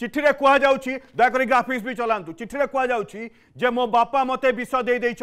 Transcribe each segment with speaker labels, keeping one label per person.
Speaker 1: চিঠিরে কুযাচ্ছি দয়াকরি graphics B চলাতু চিঠিরে কুযাচ্ছি যে মো বাপা মতো বিষ দিয়ে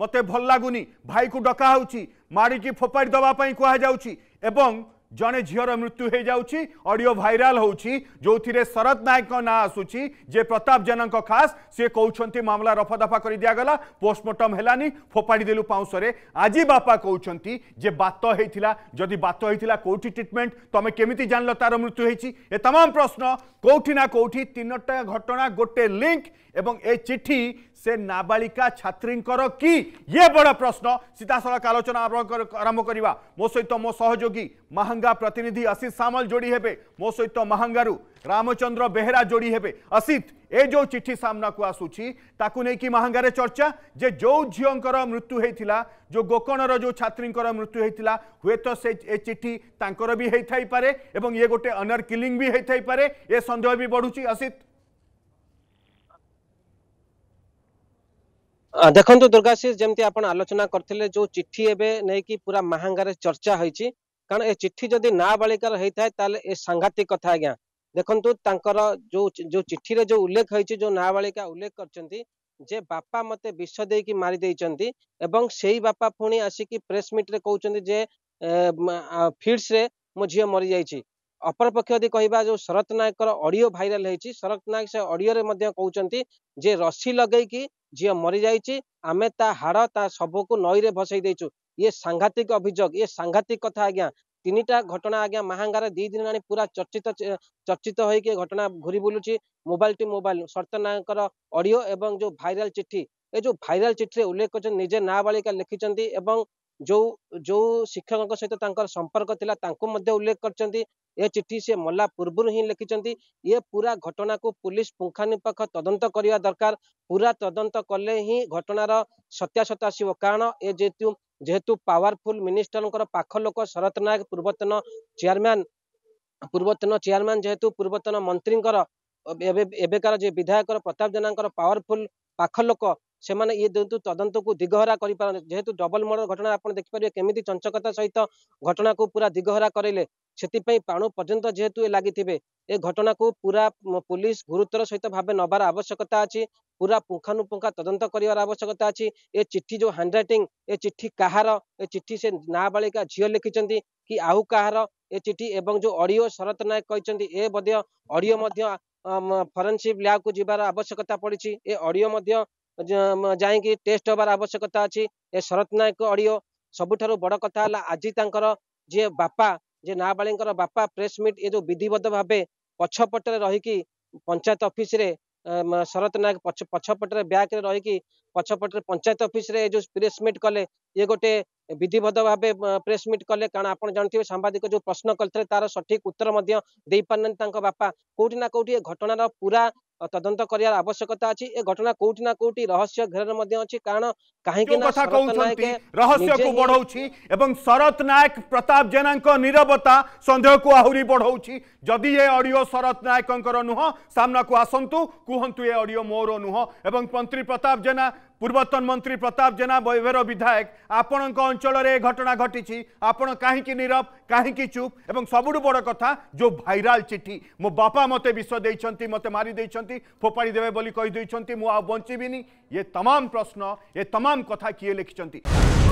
Speaker 1: মতো ভাল লাগুনি ভাইকু ডকা হচ্ছে মাড়ি ফোপাড়ি দেওয়া কুযাচ্ছি এবং ଜଣେ ଝିଅର ମୃତ୍ୟୁ ହୋଇଯାଉଛି ଅଡ଼ିଓ ଭାଇରାଲ ହେଉଛି ଯେଉଁଥିରେ ଶରଦ ନାୟକଙ୍କ ନାଁ ଆସୁଛି ଯେ ପ୍ରତାପ ଜେନାଙ୍କ ଖାସ ସିଏ କହୁଛନ୍ତି ମାମଲା ରଫାଦଫା କରି ଦିଆଗଲା ପୋଷ୍ଟମର୍ଟମ ହେଲାନି ଫୋପାଡ଼ି ଦେଲୁ ପାଉଁଶରେ ଆଜି ବାପା କହୁଛନ୍ତି ଯେ ବାତ ହେଇଥିଲା ଯଦି ବାତ ହେଇଥିଲା କେଉଁଠି ଟ୍ରିଟମେଣ୍ଟ ତମେ କେମିତି ଜାଣିଲ ତାର ମୃତ୍ୟୁ ହେଇଛି ଏ ତମାମ ପ୍ରଶ୍ନ କେଉଁଠି ନା କେଉଁଠି ତିନୋଟା ଘଟଣା ଗୋଟେ ଲିଙ୍କ ଏବଂ ଏ ଚିଠି से नाबालिका छात्री कि ये बड़ प्रश्न सीधा सड़क आलोचना आरंभ करवा मो सहित मो सहयोगी महांगा प्रतिनिधि असित सामल जोड़ी हे मो सहित महांगारु रामचंद्र बेहरा जोड़ी हे असित ए जो चिठी सामना को आसूची ताकू महांगारे चर्चा जे जो झीवर मृत्यु होता जो गोकणर जो छात्री मृत्यु होता हुए तो से ए चिठी भी होता पारे ये गोटे अनर किलिंग भी होता पारे ये सन्देह भी बढ़ुची असित
Speaker 2: ଦେଖନ୍ତୁ ଦୁର୍ଗାଶିଷ ଯେମିତି ଆପଣ ଆଲୋଚନା କରିଥିଲେ ଯୋଉ ଚିଠି ଏବେ ନେଇକି ପୁରା ମାହାଙ୍ଗାରେ ଚର୍ଚ୍ଚା ହେଇଛି କାରଣ ଏ ଚିଠି ଯଦି ନାବାଳିକାର ହେଇଥାଏ ତାହେଲେ ଏ ସାଂଘାତିକ କଥା ଆଜ୍ଞା ଦେଖନ୍ତୁ ତାଙ୍କର ଯୋଉ ଯୋଉ ଚିଠିରେ ଯୋଉ ଉଲ୍ଲେଖ ହେଇଛି ଯୋଉ ନାବାଳିକା ଉଲ୍ଲେଖ କରିଛନ୍ତି ଯେ ବାପା ମତେ ବିଷ ଦେଇକି ମାରି ଦେଇଛନ୍ତି ଏବଂ ସେଇ ବାପା ପୁଣି ଆସିକି ପ୍ରେସ୍ ମିଟରେ କହୁଛନ୍ତି ଯେ ଫିଡ୍ସରେ ମୋ ଝିଅ ମରିଯାଇଛି ଅପରପକ୍ଷ ଯଦି କହିବା ଯୋଉ ଶରତ ନାୟକର ଅଡିଓ ଭାଇରାଲ ହେଇଛି ଶରତ ନାୟକ ସେ ଅଡିଓରେ ମଧ୍ୟ କହୁଛନ୍ତି ଯେ ରସି ଲଗେଇକି ଝିଅ ମରିଯାଇଛି ଆମେ ତା ହାଡ଼ ତା ଶବକୁ ନଈରେ ଭସେଇ ଦେଇଛୁ ଇଏ ସାଂଘାତିକ ଅଭିଯୋଗ ଇଏ ସାଂଘାତିକ କଥା ଆଜ୍ଞା ତିନିଟା ଘଟଣା ଆଜ୍ଞା ମାହାଙ୍ଗାରେ ଦୁଇ ଦିନ ହେଲାଣି ପୁରା ଚର୍ଚ୍ଚିତ ଚର୍ଚ୍ଚିତ ହୋଇକି ଘଟଣା ଘୁରି ବୁଲୁଛି ମୋବାଇଲ ଟୁ ମୋବାଇଲ ସର୍ତ୍ତ ନାୟକଙ୍କର ଅଡିଓ ଏବଂ ଯୋଉ ଭାଇରାଲ ଚିଠି ଏ ଯୋଉ ଭାଇରାଲ ଚିଠିରେ ଉଲ୍ଲେଖ କରିଛନ୍ତି ନିଜେ ନାବାଳିକା ଲେଖିଛନ୍ତି ଏବଂ ଯୋଉ ଯୋଉ ଶିକ୍ଷକଙ୍କ ସହିତ ତାଙ୍କର ସମ୍ପର୍କ ଥିଲା ତାଙ୍କୁ ମଧ୍ୟ ଉଲ୍ଲେଖ କରିଛନ୍ତି ये चिठी से मला पूर्व ही लिखिं ये पूरा घटना को पुलिस पुंगखानुपाख तदंत करने दरकार पूरा तदंत कले ही घटनार सत्यासत आस कारण ये जेतु जेहेतु पावरफुल मिनिस्टर पाख लोक शरत नायक पूर्वतन चेयरमैन पूर्वतन चेयरमैन जेहेतु पूर्वतन मंत्री एबकार विधायक प्रताप जेना पावरफुल पाख लोक ସେମାନେ ଇଏ ଯେହେତୁ ତଦନ୍ତକୁ ଦିଗହରା କରିପାରନ୍ତି ଯେହେତୁ ଡବଲ ମର୍ଡର ଘଟଣା ଆପଣ ଦେଖିପାରିବେ କେମିତି ଚଞ୍ଚକତା ସହିତ ଘଟଣାକୁ ପୁରା ଦିଗହରା କରେଇଲେ ସେଥିପାଇଁ ପ୍ରାଣ ପର୍ଯ୍ୟନ୍ତ ଯେହେତୁ ଏ ଲାଗିଥିବେ ଏ ଘଟଣାକୁ ପୁରା ପୋଲିସ ଗୁରୁତ୍ୱର ସହିତ ଭାବେ ନେବାର ଆବଶ୍ୟକତା ଅଛି ପୁରା ପୁଙ୍ଖାନୁପୁଙ୍ଖା ତଦନ୍ତ କରିବାର ଆବଶ୍ୟକତା ଅଛି ଏ ଚିଠି ଯୋଉ ହ୍ୟାଣ୍ଡରାଇଟିଂ ଏ ଚିଠି କାହାର ଏ ଚିଠି ସେ ନାବାଳିକା ଝିଅ ଲେଖିଛନ୍ତି କି ଆଉ କାହାର ଏ ଚିଠି ଏବଂ ଯୋଉ ଅଡିଓ ଶରତ ନାୟକ କହିଛନ୍ତି ଏ ମଧ୍ୟ ଅଡିଓ ମଧ୍ୟ ଫରେନ୍ସିକ ଲ୍ୟାବକୁ ଯିବାର ଆବଶ୍ୟକତା ପଡିଛି ଏ ଅଡିଓ ମଧ୍ୟ ଯାଇକି ଟେଷ୍ଟ ହେବାର ଆବଶ୍ୟକତା ଅଛି ଏ ଶରତ ନାୟକ ଅଡିଓ ସବୁଠାରୁ ବଡ଼ କଥା ହେଲା ଆଜି ତାଙ୍କର ଯିଏ ବାପା ଯେ ନାବାଳିଙ୍କର ବାପା ପ୍ରେସ୍ ମିଟ୍ ଏ ଯେଉଁ ବିଧିବଦ୍ଧ ଭାବେ ପଛପଟରେ ରହିକି ପଞ୍ଚାୟତ ଅଫିସରେ ଶରତ ନାୟକ ପଛପଟରେ ବ୍ୟାକରେ ରହିକି ପଛପଟରେ ପଞ୍ଚାୟତ ଅଫିସରେ ଏ ଯେଉଁ ପ୍ରେସ୍ ମିଟ୍ କଲେ ଇଏ ଗୋଟେ ବିଧିବଦ୍ଧ ଭାବେ ପ୍ରେସ୍ ମିଟ୍ କଲେ କାରଣ ଆପଣ ଜାଣିଥିବେ ସାମ୍ବାଦିକ ଯେଉଁ ପ୍ରଶ୍ନ କରିଥିଲେ ତାର ସଠିକ ଉତ୍ତର ମଧ୍ୟ ଦେଇପାରିନାହାନ୍ତି ତାଙ୍କ ବାପା କୋଉଠି ନା କୋଉଠି ଏ ଘଟଣାର ପୁରା ତଦନ୍ତ କରିବାର ଆବଶ୍ୟକତା ଅଛି ଏ ଘଟଣା କୋଉଠି ନା କୋଉଠି ରହସ୍ୟ ଘେରରେ ମଧ୍ୟ ଅଛି କାରଣ କାହିଁକି
Speaker 1: କଥା କହୁଛନ୍ତି ରହସ୍ୟକୁ ବଢଉଛି ଏବଂ ଶରତ ନାୟକ ପ୍ରତାପ ଜେନାଙ୍କ ନିରବତା ସନ୍ଦେହକୁ ଆହୁରି ବଢଉଛି ଯଦି ଏ ଅଡିଓ ଶରତ ନାୟକଙ୍କର ନୁହଁ ସାମ୍ନାକୁ ଆସନ୍ତୁ କୁହନ୍ତୁ ଏ ଅଡିଓ ମୋର ନୁହଁ ଏବଂ ମନ୍ତ୍ରୀ ପ୍ରତାପ ଜେନା পূর্বতন মন্ত্রী প্রতাপ জেনা বৈভের বিধায়ক আপনার অঞ্চলের এ ঘটনা ঘটিছি আপনার কী নীরব কী চুপ এবং সবুঠ বড় কথা যে ভাইরাল চিঠি মো বাপা মতো বিষ দিয়েছেন মতো মারি দিয়েছেন ফোপাড়ি দেবে বলে কইদিন মু বঞ্চবিনি এ তমাম প্রশ্ন এ তমাম কথা কিয়ে লিখিছেন